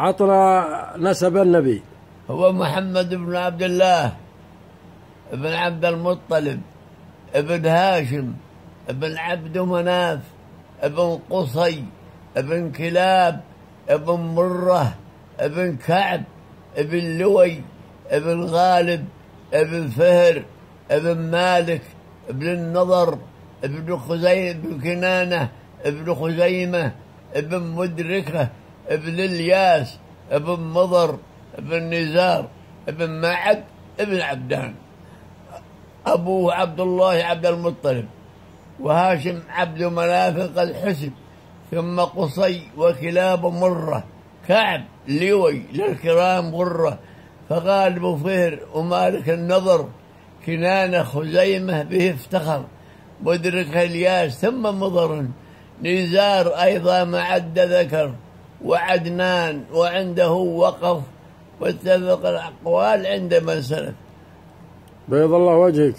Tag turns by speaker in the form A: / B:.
A: عطنا نسب النبي.
B: هو محمد بن عبد الله بن عبد المطلب ابن هاشم ابن عبد مناف ابن قصي ابن كلاب ابن مرة ابن كعب ابن لوي ابن غالب ابن فهر ابن مالك ابن النضر ابن خزيمة ابن كنانة ابن خزيمة ابن مدركة ابن الياس ابن مضر ابن نزار ابن معد ابن عبدان. أبوه عبد الله عبد المطلب وهاشم عبد مناف قد حسب ثم قصي وكلاب مرة كعب لوي للكرام غرة فغالب فهر ومالك النظر كنانة خزيمة به افتخر مدرك الياس ثم مضر نزار أيضا معد ذكر. وعدنان وعنده وقف واتفق الأقوال عند من سلف.
A: بيض الله وجهك.